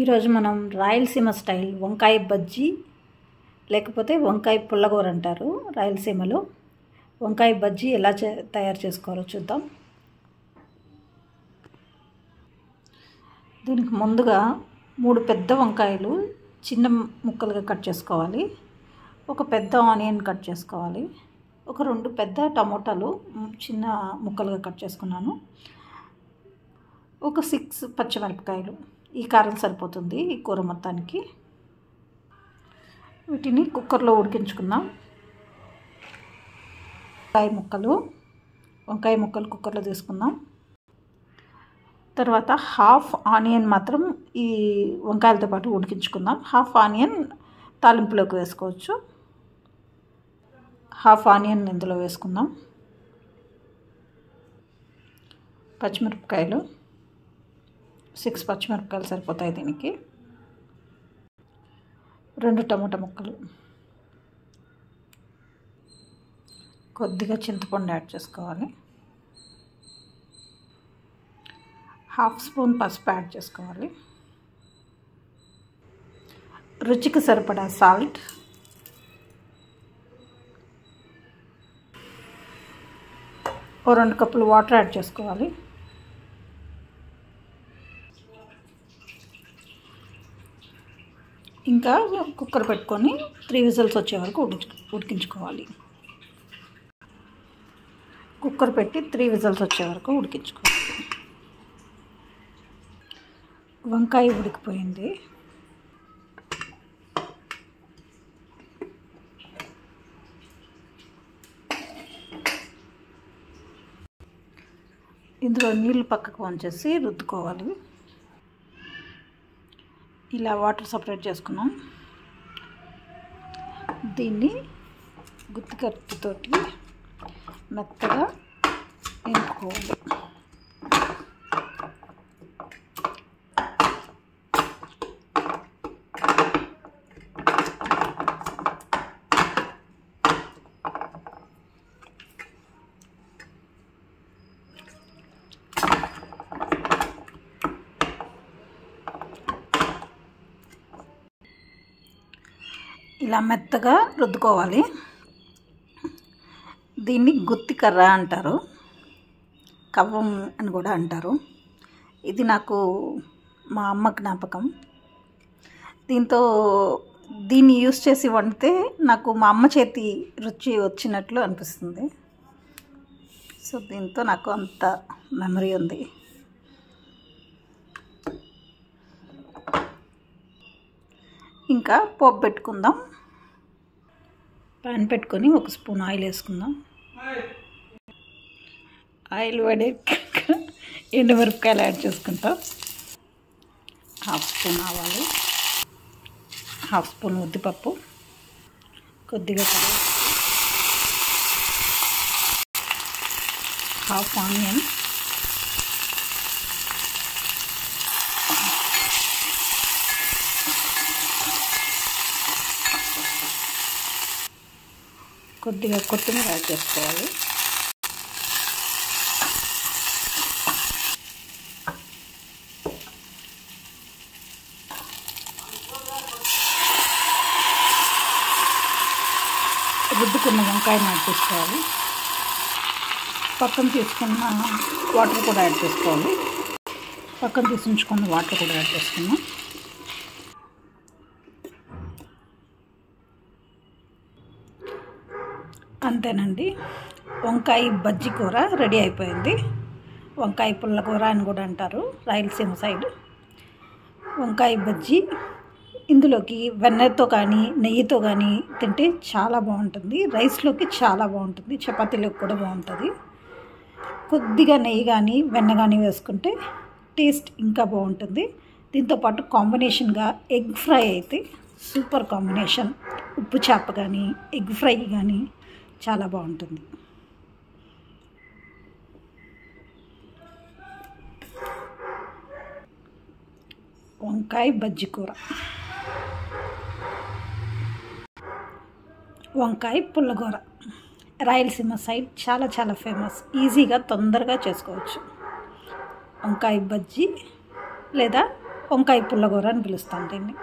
ఈరోజు మనం రాయలసీమ స్టైల్ వంకాయ బజ్జీ లేకపోతే వంకాయ పుల్లగూర అంటారు రాయలసీమలో. వంకాయ బజ్జీ ఎలా తయారు చేసుకోవాలో చూద్దాం. దీనికి ముందుగా మూడు పెద్ద వంకాయలు చిన్న ముక్కలుగా కట్ చేసుకోవాలి. ఒక పెద్ద ఆనియన్ కట్ చేసుకోవాలి. ఒక రెండు పెద్ద టమోటాలు చిన్న ముక్కలుగా కట్ చేసుకున్నాను. ఒక సిక్స్ పచ్చిమిరపకాయలు. ఈ కారం సరిపోతుంది ఈ కూర మొత్తానికి. వీటిని కుక్కర్లో ఉడికించుకుందాం. వంకాయ ముక్కలు వంకాయ ముక్కలు కుక్కర్లో తీసుకుందాం. తర్వాత హాఫ్ ఆనియన్ మాత్రం ఈ వంకాయలతో పాటు ఉడికించుకుందాం. హాఫ్ ఆనియన్ తాలింపులోకి వేసుకోవచ్చు. హాఫ్ ఆనియన్ ఇందులో వేసుకుందాం. పచ్చిమిరపకాయలు. సిక్స్ పచ్చిమిరపకాయలు సరిపోతాయి దీనికి. రెండు టమాటా ముక్కలు. కొద్దిగా చింతపండు యాడ్ చేసుకోవాలి. హాఫ్ స్పూన్ పసుపు యాడ్ చేసుకోవాలి. రుచికి సరిపడా సాల్ట్. ఓ రెండు కప్పులు వాటర్ యాడ్ చేసుకోవాలి. ఇంకా కుక్కర్ పెట్టుకొని త్రీ విజిల్స్ వచ్చే వరకు ఉడికి ఉడికించుకోవాలి. కుక్కర్ పెట్టి త్రీ విజిల్స్ వచ్చే వరకు ఉడికించుకోవాలి. వంకాయ ఉడికిపోయింది. ఇందులో నీళ్ళు పక్కకు వంచేసి రుద్దుకోవాలి. ఇలా వాటర్ సపరేట్ చేసుకున్నాం. దీన్ని గుత్తికత్తితోటి మెత్తగా ఎంపుకోవాలి. ఇలా మెత్తగా రుద్దుకోవాలి. దీన్ని గుత్తి కర్ర అంటారు. కవ్వం అని కూడా అంటారు. ఇది నాకు మా అమ్మ జ్ఞాపకం. దీంతో దీన్ని యూస్ చేసి వండితే నాకు మా అమ్మ చేతి రుచి వచ్చినట్లు అనిపిస్తుంది. సో దీంతో నాకు అంత మెమరీ ఉంది. ఇంకా పోపు పెట్టుకుందాం. పాన్ పెట్టుకొని ఒక స్పూన్ ఆయిల్ వేసుకుందాం. ఆయిల్ వడే ఎండుమిరపకాయలు యాడ్ చేసుకుంటాం. హాఫ్ స్పూన్ ఆవాలు హాఫ్ స్పూన్ ఉద్దిపప్పు కొద్దిగా కరివేపాకు హాఫ్ ఆనియన్ కొద్దిగా కొత్తిమీర యాడ్ చేసుకోవాలి. రుద్దుకున్న వంకాయని యాడ్ చేసుకోవాలి. పక్కన తీసుకున్న వాటర్ కూడా యాడ్ చేసుకోవాలి. పక్కన తీసి ఉంచుకున్న వాటర్ కూడా యాడ్ చేసుకున్నాం అంతేనండి. వంకాయ బజ్జి కూర రెడీ అయిపోయింది. వంకాయ పుల్ల కూర అని కూడా అంటారు రాయలసీమ సైడ్. వంకాయ బజ్జి ఇందులోకి వెన్నతో కానీ నెయ్యితో కానీ తింటే చాలా బాగుంటుంది. రైస్లోకి చాలా బాగుంటుంది. చపాతీలోకి కూడా బాగుంటుంది. కొద్దిగా నెయ్యి కానీ వెన్న కానీ వేసుకుంటే టేస్ట్ ఇంకా బాగుంటుంది. దీంతోపాటు కాంబినేషన్గా ఎగ్ ఫ్రై అయితే సూపర్ కాంబినేషన్. ఉప్పు చేప కానీ ఎగ్ ఫ్రై కానీ చాలా బాగుంటుంది. వంకాయ బజ్జి కూర. వంకాయ పుల్లగూర. రాయలసీమ సైడ్ చాలా చాలా ఫేమస్. ఈజీగా తొందరగా చేసుకోవచ్చు. వంకాయ బజ్జి లేదా వంకాయ పుల్లగూర అని పిలుస్తాం దీన్ని.